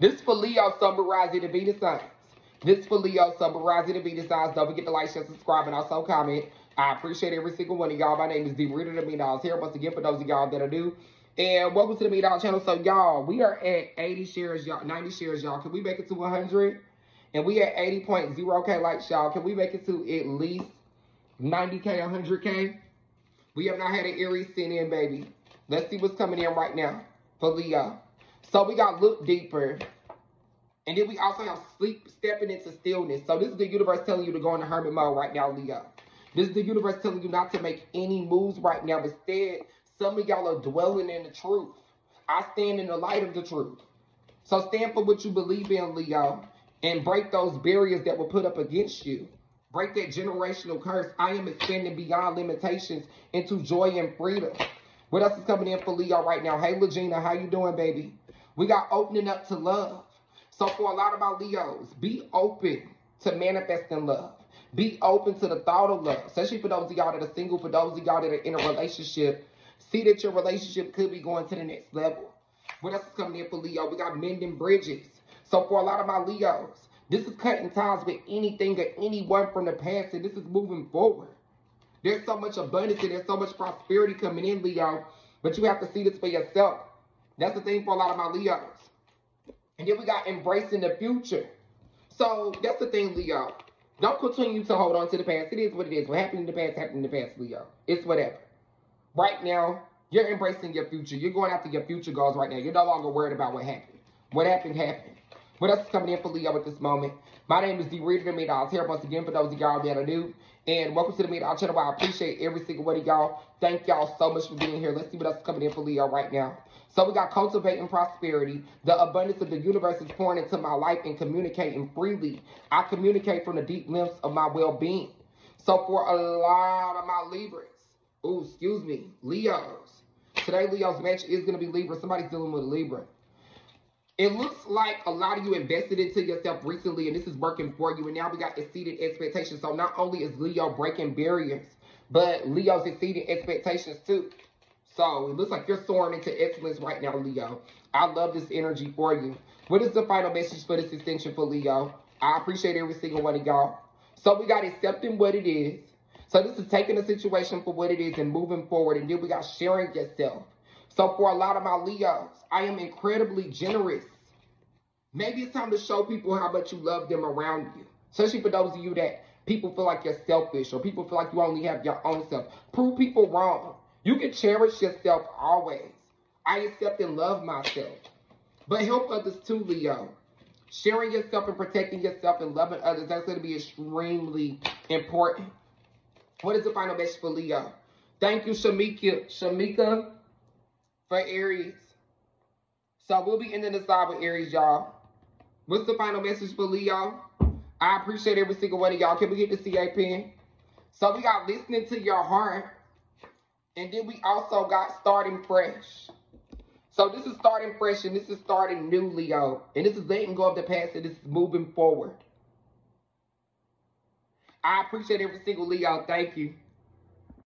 This for Leo, summarizing Rising, and the signs. This for Leo, summarizing Rising, and the signs. Don't forget to like, share, subscribe, and also comment. I appreciate every single one of y'all. My name is D. Reader, the Mean Dolls here. Once again, for those of y'all that are new. And welcome to the Mean Doll channel. So, y'all, we are at 80 shares, y'all, 90 shares, y'all. Can we make it to 100? And we at 80.0K likes, y'all. Can we make it to at least 90K, 100K? We have not had an Aries sent in, baby. Let's see what's coming in right now for Leo. So we got look deeper. And then we also have sleep stepping into stillness. So this is the universe telling you to go into hermit mode right now, Leo. This is the universe telling you not to make any moves right now. Instead, some of y'all are dwelling in the truth. I stand in the light of the truth. So stand for what you believe in, Leo, and break those barriers that were put up against you. Break that generational curse. I am expanding beyond limitations into joy and freedom. What else is coming in for Leo right now? Hey, Legina, how you doing, baby? We got opening up to love. So for a lot of our Leos, be open to manifesting love. Be open to the thought of love, especially for those of y'all that are single, for those of y'all that are in a relationship. See that your relationship could be going to the next level. What else is coming in for Leo? We got mending bridges. So for a lot of my Leos, this is cutting ties with anything or anyone from the past, and this is moving forward. There's so much abundance and there's so much prosperity coming in, Leo, but you have to see this for yourself. That's the thing for a lot of my Leos. And then we got embracing the future. So that's the thing, Leo. Don't continue to hold on to the past. It is what it is. What happened in the past happened in the past, Leo. It's whatever. Right now, you're embracing your future. You're going after your future goals right now. You're no longer worried about what happened. What happened, happened. What else is coming in for Leo at this moment? My name is D. Reader, the Mean Dolls here once again for those of y'all that are new. And welcome to the Mean Doll channel. I appreciate every single one of y'all. Thank y'all so much for being here. Let's see what else is coming in for Leo right now. So we got cultivating prosperity. The abundance of the universe is pouring into my life and communicating freely. I communicate from the deep limbs of my well-being. So for a lot of my Libras, ooh, excuse me, Leos. Today, Leo's match is going to be Libra. Somebody's dealing with Libra. It looks like a lot of you invested into yourself recently, and this is working for you. And now we got exceeded expectations. So not only is Leo breaking barriers, but Leo's exceeding expectations too. So it looks like you're soaring into excellence right now, Leo. I love this energy for you. What is the final message for this extension for Leo? I appreciate every single one of y'all. So we got accepting what it is. So this is taking the situation for what it is and moving forward. And then we got sharing yourself. So for a lot of my Leos, I am incredibly generous. Maybe it's time to show people how much you love them around you. Especially for those of you that people feel like you're selfish or people feel like you only have your own self. Prove people wrong. You can cherish yourself always. I accept and love myself. But help others too, Leo. Sharing yourself and protecting yourself and loving others, that's going to be extremely important. What is the final message for Leo? Thank you, Shamika. Shamika for Aries. So we'll be ending the side with Aries, y'all. What's the final message for Leo? I appreciate every single one of y'all. Can we get the CA pen? So we got listening to your heart. And then we also got starting fresh. So this is starting fresh and this is starting new, Leo. And this is letting go of the past and this is moving forward. I appreciate every single Leo. Thank you.